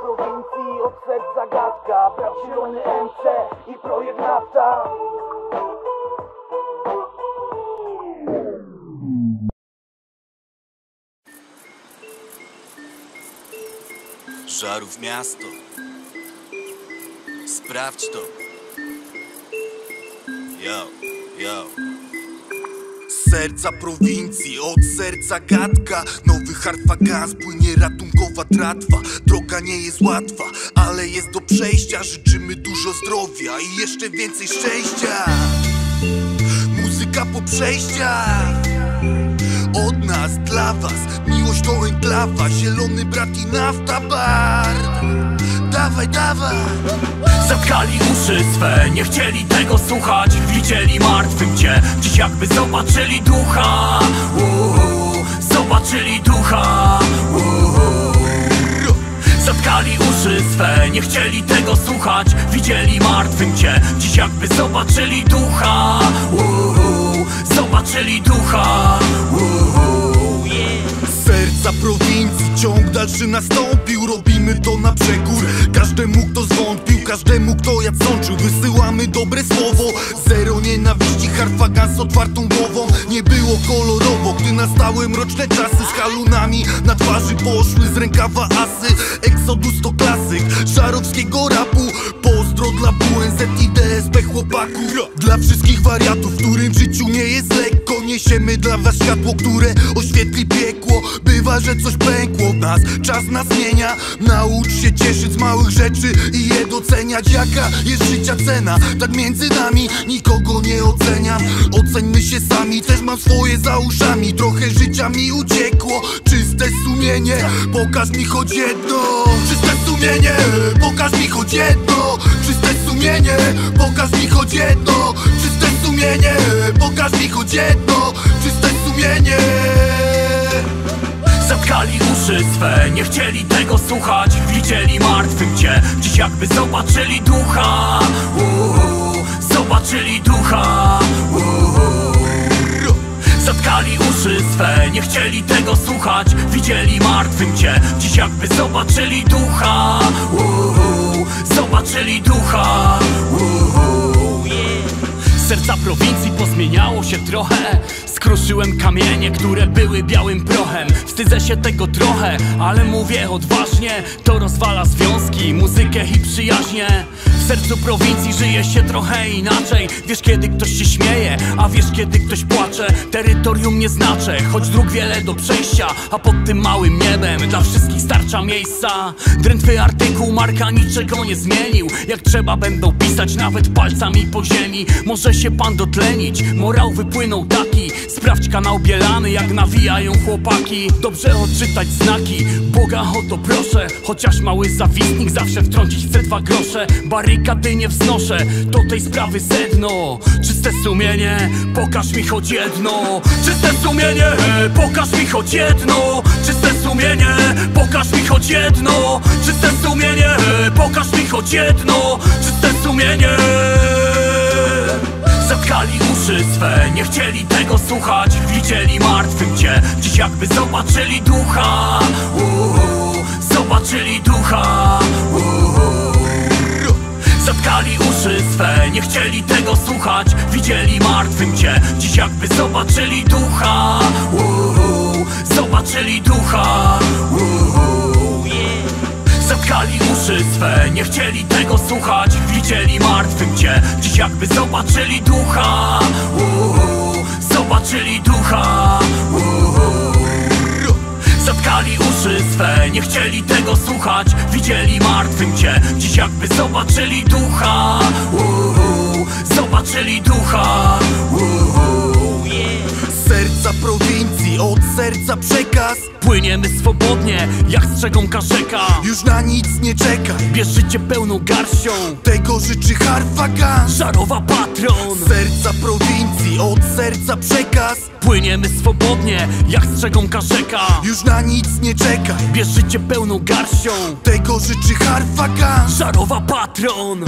prowincji, od serca gadka MC i projekt nafta Żarów miasto. Sprawdź to. Yo, yo. Serca prowincji, od serca gadka. Nowy harfagan, płynie ratunkowa tratwa. Droga nie jest łatwa, ale jest do przejścia. Życzymy dużo zdrowia i jeszcze więcej szczęścia. Muzyka po przejściach od nas dla was Miłość to enklawa. Zielony brat i nafta bar Dawaj, dawaj. Zatkali uszy swe, nie chcieli tego słuchać. Widzieli martwym cię, dziś jakby zobaczyli ducha. Uhu, Zobaczyli ducha. Uhu. Zatkali uszy swe, nie chcieli tego słuchać. Widzieli martwym cię, dziś jakby zobaczyli ducha. Uhu, Zobaczyli ducha. Serca prowincji ciąg dalszy nastąpił Robimy to na przekór. Każdemu kto zwątpił, każdemu kto jad sączył Wysyłamy dobre słowo. Zero nienawiści, harfagan z otwartą głową. Nie było kolorowo, gdy nastały mroczne czasy. Z halunami na twarzy poszły z rękawa asy. Exodus to klasyk żarowskiego rapu. Pozdro dla WNZ i DSP chłopaków Dla wszystkich wariatów, którym w życiu nie jest lekko Niesiemy dla was światło, które oświetli piekło. Bywa, że coś pękło w nas, czas nas zmienia. Naucz się cieszyć z małych rzeczy i je doceniać. Jaka jest życia cena, tak między nami Nikogo nie oceniam, oceńmy się sami. Też mam swoje za uszami, trochę życia mi uciekło. Czyste sumienie, pokaż mi choć jedno. Czyste sumienie, pokaż mi choć jedno. Czyste sumienie, pokaż mi choć jedno. Czyste sumienie, pokaż mi choć jedno Czyste sumienie. Zatkali uszy swe, nie chcieli tego słuchać. Widzieli martwym cię, dziś jakby zobaczyli ducha. Uhu, Zobaczyli ducha. Uhu. Zatkali uszy swe, nie chcieli tego słuchać. Widzieli martwym cię, dziś jakby zobaczyli ducha prowincji pozmieniało się trochę Skruszyłem kamienie, które były białym prochem. Wstydzę się tego trochę, ale mówię odważnie. To rozwala związki, muzykę i przyjaźnie. W sercu prowincji żyje się trochę inaczej. Wiesz kiedy ktoś się śmieje, a wiesz kiedy ktoś płacze. Terytorium nie znaczę, choć dróg wiele do przejścia A pod tym małym niebem dla wszystkich starcza miejsca. Drętwy artykuł, marka niczego nie zmienił. Jak trzeba będą pisać nawet palcami po ziemi. Może się pan dotlenić, morał wypłynął taki Sprawdź kanał bielany, jak nawijają chłopaki. Dobrze odczytać znaki, Boga o to proszę. Chociaż mały zawistnik zawsze wtrącić chce dwa grosze. Barykady nie wznoszę, do tej sprawy sedno. Czyste sumienie, pokaż mi choć jedno. Czyste sumienie, pokaż mi choć jedno. Czyste sumienie, pokaż mi choć jedno. Czyste sumienie, pokaż mi choć jedno. Czyste sumienie. Zatkali uszy swe, nie chcieli tego słuchać Widzieli martwym cię, dziś jakby zobaczyli ducha. Uhu, Zobaczyli ducha. Uhu. Zatkali uszy swe, nie chcieli tego słuchać. Widzieli martwym cię, dziś jakby zobaczyli ducha. Uhu, Zobaczyli ducha. Zatkali uszy swe, nie chcieli tego słuchać. Widzieli martwym cię, dziś jakby zobaczyli ducha słuchać. Widzieli martwym cię, dziś jakby zobaczyli ducha. Uhu, Zobaczyli ducha serca prowincji, od serca przekaz. Płyniemy swobodnie, jak strzegą kaszeka. Już na nic nie czekaj. Bierz życie pełną garścią. Tego życzy harfagan. Żarowa patron. Serca prowincji, od serca przekaz. Płyniemy swobodnie, jak strzegą kaszeka. Już na nic nie czekaj. Bierz życie pełną garścią. Tego życzy harfagan. Żarowa patron